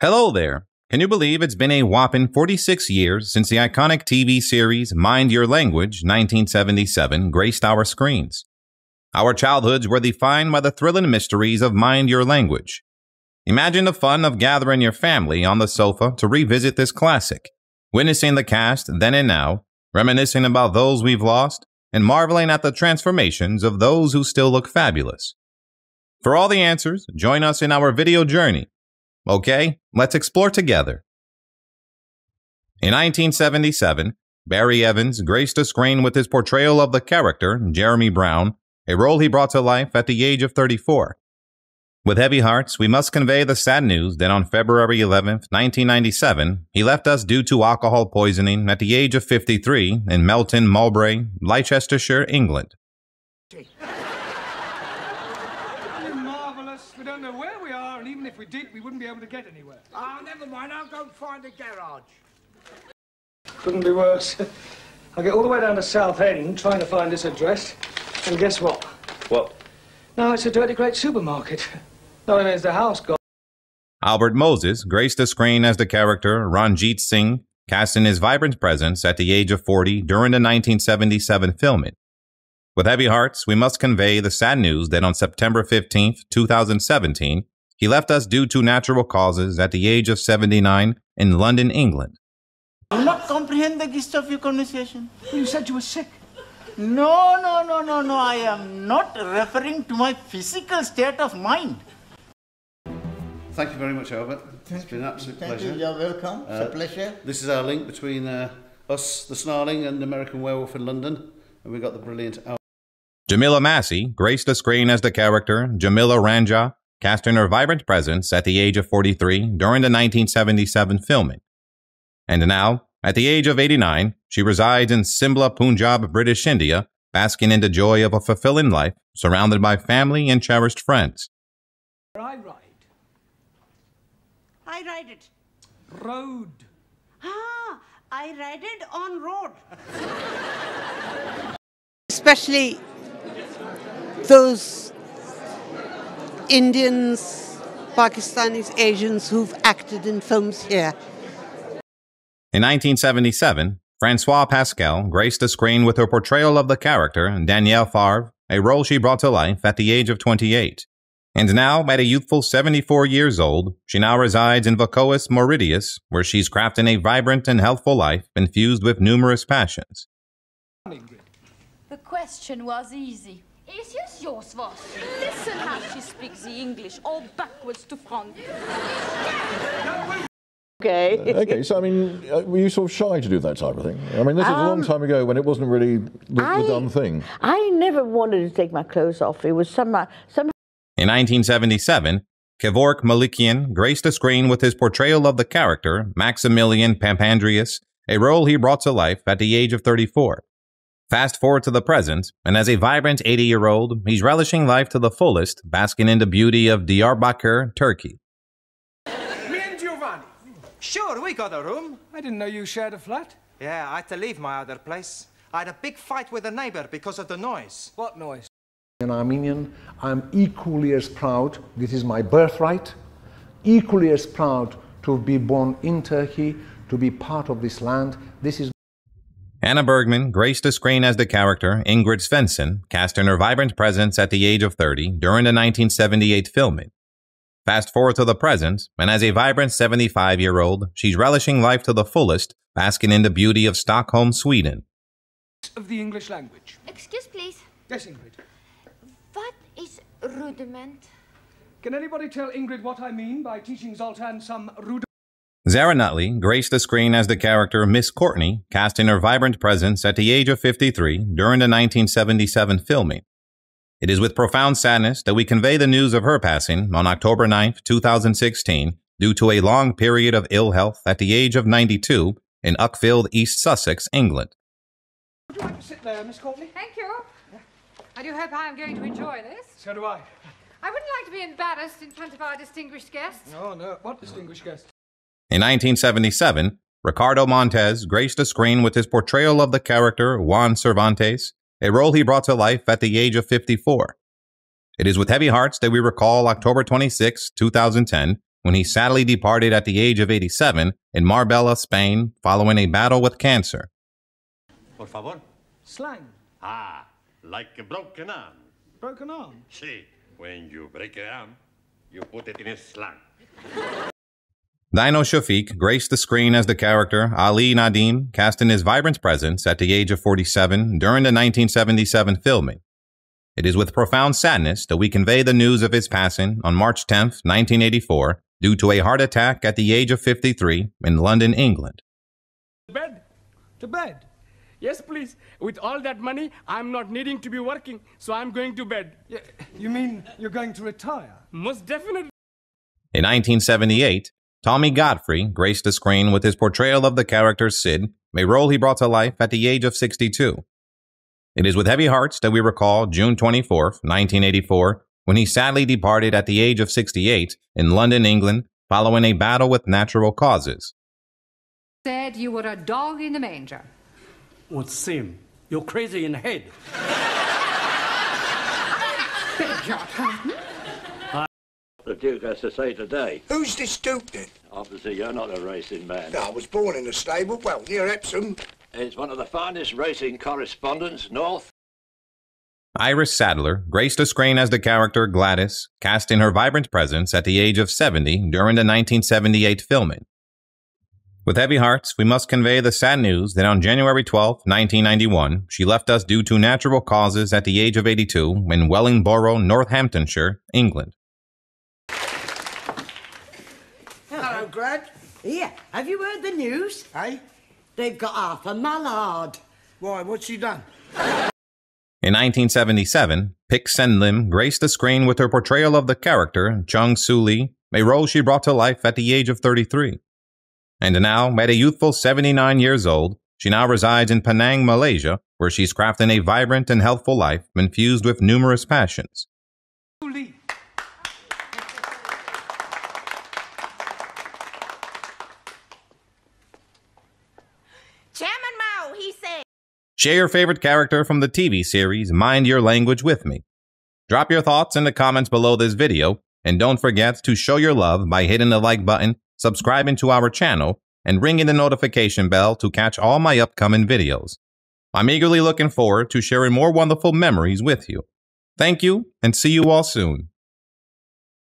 Hello there. Can you believe it's been a whopping 46 years since the iconic TV series Mind Your Language 1977 graced our screens? Our childhoods were defined by the thrilling mysteries of Mind Your Language. Imagine the fun of gathering your family on the sofa to revisit this classic, witnessing the cast then and now, reminiscing about those we've lost, and marveling at the transformations of those who still look fabulous. For all the answers, join us in our video journey. Okay, let's explore together. In 1977, Barry Evans graced the screen with his portrayal of the character, Jeremy Brown, a role he brought to life at the age of 34. With heavy hearts, we must convey the sad news that on February 11, 1997, he left us due to alcohol poisoning at the age of 53 in Melton Mowbray, Leicestershire, England. marvellous. We don't know where we are, and even if we did, we wouldn't be able to get anywhere. Oh, never mind. I'll go and find a garage. Couldn't be worse. I get all the way down to Southend trying to find this address, and guess what? What? No, it's a dirty great supermarket. No, it means the house gone. Albert Moses graced the screen as the character Ranjit Singh, cast in his vibrant presence at the age of 40 during the 1977 filming. With heavy hearts, we must convey the sad news that on September 15, 2017, he left us due to natural causes at the age of 79 in London, England. Do not comprehend the gist of your conversation. You said you were sick. No, no, no, no, no. I am not referring to my physical state of mind. Thank you very much, Albert. It's been an absolute Thank pleasure. you. You're welcome. It's Uh, a pleasure. This is our link between uh, us, the Snarling, and American Werewolf in London. And we got the brilliant Albert. Jamila Massey graced the screen as the character Jamila Ranjha, casting her vibrant presence at the age of 43 during the 1977 filming. And now, at the age of 89, she resides in Simla, Punjab, British India, basking in the joy of a fulfilling life, surrounded by family and cherished friends. I ride. I ride it. Road. Ah, I ride it on road. especially those Indians, Pakistanis, Asians who've acted in films here. In 1977, Francois Pascal graced the screen with her portrayal of the character Danielle Favre, a role she brought to life at the age of 28. And now, at a youthful 74 years old, she now resides in Vacoas, Mauritius, where she's crafting a vibrant and healthful life infused with numerous passions. The question was easy. Is yes yours was? Listen how she speaks the English, all backwards to front. Okay. Uh, okay, so I mean, uh, were you sort of shy to do that type of thing? I mean, this is a long um, time ago when it wasn't really the, the done thing. I never wanted to take my clothes off. It was somehow, uh, somehow In 1977, Kevork Malikyan graced the screen with his portrayal of the character Maximilian Papandrious, a role he brought to life at the age of 34. Fast forward to the present, and as a vibrant 80 year old, he's relishing life to the fullest, basking in the beauty of Diyarbakir, Turkey. Me and Giovanni. Sure, we got a room. I didn't know you shared a flat. Yeah, I had to leave my other place. I had a big fight with a neighbor because of the noise. What noise? An Armenian, I'm equally as proud, this is my birthright, equally as proud to be born in Turkey, to be part of this land. This is Anna Bergman graced the screen as the character Ingrid Svensson, cast in her vibrant presence at the age of 30 during the 1978 filming. Fast forward to the present, and as a vibrant 75 year old, she's relishing life to the fullest, basking in the beauty of Stockholm, Sweden. Of the English language. Excuse, please. Yes, Ingrid. What is rudiment? Can anybody tell Ingrid what I mean by teaching Zoltan some rudiment? Zara Nutley graced the screen as the character Miss Courtney, casting her vibrant presence at the age of 53 during the 1977 filming. It is with profound sadness that we convey the news of her passing on October 9, 2016, due to a long period of ill health at the age of 92 in Uckfield, East Sussex, England. Would you like to sit there, Miss Courtney? Thank you. I do hope I am going to enjoy this. So do I. I wouldn't like to be embarrassed in front of our distinguished guests. Oh, no. What distinguished guest? In 1977, Ricardo Montez graced the screen with his portrayal of the character Juan Cervantes, a role he brought to life at the age of 54. It is with heavy hearts that we recall October 26, 2010, when he sadly departed at the age of 87 in Marbella, Spain, following a battle with cancer. Por favor. Slang. Ah, like a broken arm. Broken arm. See, when you break an arm, you put it in a slang. Dino Shafeek graced the screen as the character Ali Nadim, cast in his vibrant presence at the age of 47 during the 1977 filming. It is with profound sadness that we convey the news of his passing on March 10, 1984, due to a heart attack at the age of 53 in London, England. Bed? To bed? Yes, please. With all that money, I'm not needing to be working, so I'm going to bed. You mean you're going to retire? Most definitely. In 1978, Tommy Godfrey graced the screen with his portrayal of the character Sid, a role he brought to life at the age of 62. It is with heavy hearts that we recall June 24, 1984, when he sadly departed at the age of 68 in London, England, following a battle with natural causes. Said you were a dog in the manger. What's Sim? You're crazy in the head. Beg your pardon? The Duke has to say today. Who's this Duke then? Obviously, you're not a racing man. No, I was born in a stable, well, near Epsom. It's one of the finest racing correspondents north. Iris Sadler graced the screen as the character Gladys, cast in her vibrant presence at the age of 70 during the 1978 filming. With heavy hearts, we must convey the sad news that on January 12, 1991, she left us due to natural causes at the age of 82 in Wellingborough, Northamptonshire, England. Oh, Hello, Grad. Here, have you heard the news? Hey? They've got Arthur Mullard. Why, what's she done? In 1977, Pik-Sen Lim graced the screen with her portrayal of the character Chung Soo Lee, a role she brought to life at the age of 33. And now, at a youthful 79 years old, she now resides in Penang, Malaysia, where she's crafting a vibrant and healthful life infused with numerous passions. Chairman Mao, he said. Share your favorite character from the TV series Mind Your Language with me. Drop your thoughts in the comments below this video, and don't forget to show your love by hitting the like button, subscribing to our channel, and ringing the notification bell to catch all my upcoming videos. I'm eagerly looking forward to sharing more wonderful memories with you. Thank you, and see you all soon.